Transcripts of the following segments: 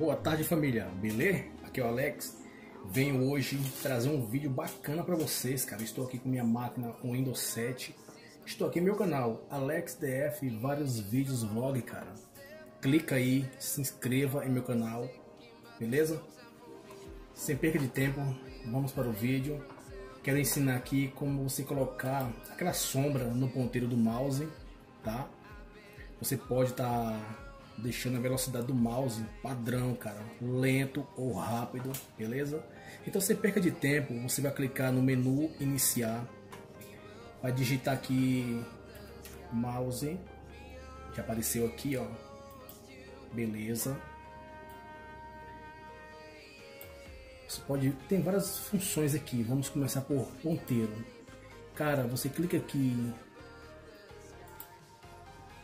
Boa tarde família, beleza? Aqui é o Alex. Venho hoje trazer um vídeo bacana para vocês, cara. Estou aqui com minha máquina com Windows 7. Estou aqui no meu canal, AlexDF, vários vídeos vlog, cara. Clica aí, se inscreva em meu canal, beleza? Sem perca de tempo, vamos para o vídeo. Quero ensinar aqui como você colocar aquela sombra no ponteiro do mouse, tá? Você pode estar tá deixando a velocidade do mouse padrão, cara, lento ou rápido, beleza? Então sem perca de tempo, você vai clicar no menu iniciar, vai digitar aqui mouse, já apareceu aqui, ó, beleza? Você pode, tem várias funções aqui, vamos começar por ponteiro. Cara, você clica aqui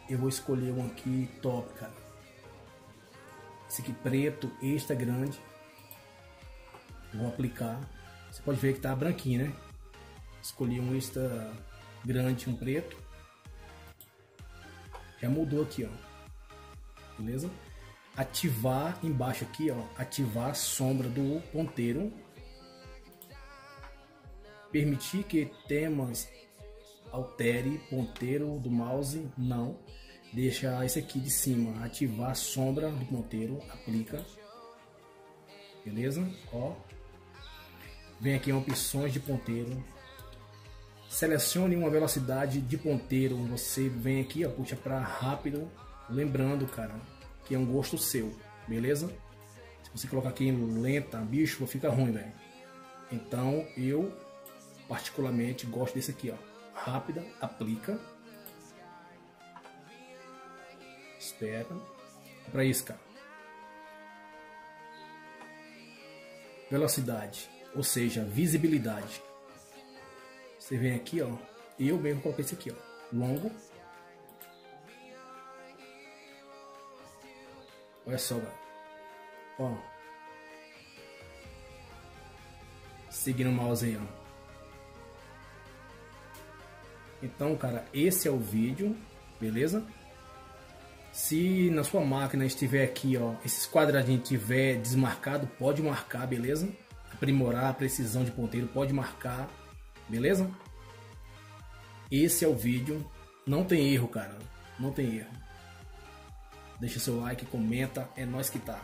eu vou escolher um aqui top, cara. Esse aqui preto, extra grande. vou aplicar. Você pode ver que tá branquinho, né? Escolhi um extra grande, um preto. Já mudou aqui, ó. Beleza? Ativar embaixo aqui, ó. Ativar a sombra do ponteiro. Permitir que temas altere ponteiro do mouse, não deixa esse aqui de cima, ativar a sombra do ponteiro, aplica, beleza? Ó, vem aqui em opções de ponteiro, selecione uma velocidade de ponteiro, você vem aqui, ó, puxa para rápido, lembrando, cara, que é um gosto seu, beleza? Se você colocar aqui em lenta, bicho, fica ruim, velho. Então eu particularmente gosto desse aqui, ó, rápida, aplica espera para isso, cara. Velocidade, ou seja, visibilidade. Você vem aqui, ó. Eu mesmo coloquei esse aqui, ó. Longo. Olha só, galera. Ó. Seguindo o mouse aí, ó. Então, cara, esse é o vídeo, beleza? Se na sua máquina estiver aqui, ó, esses quadradinhos tiver desmarcado, pode marcar, beleza? Aprimorar a precisão de ponteiro, pode marcar, beleza? Esse é o vídeo. Não tem erro, cara. Não tem erro. Deixa seu like, comenta, é nós que tá.